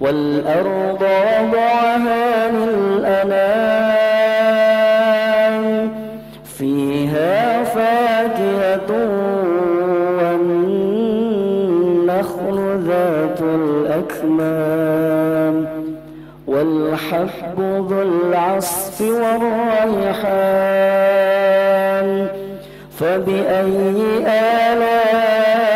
والأرض وضعها للأنام. فيها فاكهة والنخل ذات الأكمام. والحب ذو العصف والريحان. فبأي آلاء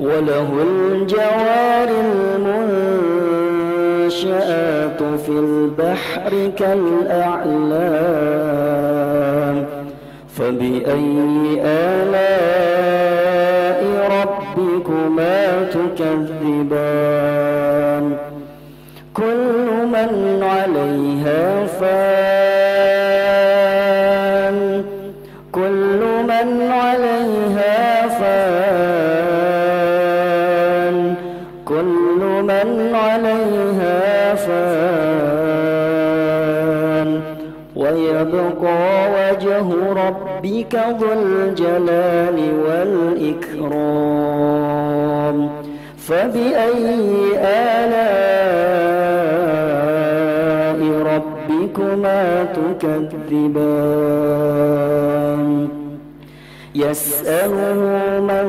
وله الجوار المنشآت في البحر كالأعلام. فبأي آلاء ربكما تكذبان؟ فان ويبقى وجه ربك ذو الجلال والإكرام. فبأي آلاء ربكما تكذبان؟ يسأله من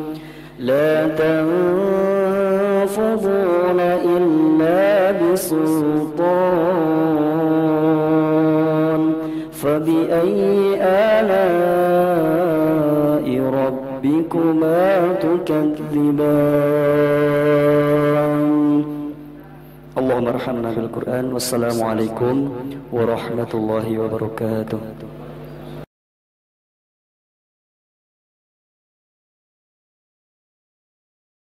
لا تنفذون إلا بسلطان. فبأي آلاء ربكما تكذبان؟ اللهم ارحمنا بالقرآن والسلام عليكم ورحمة الله وبركاته.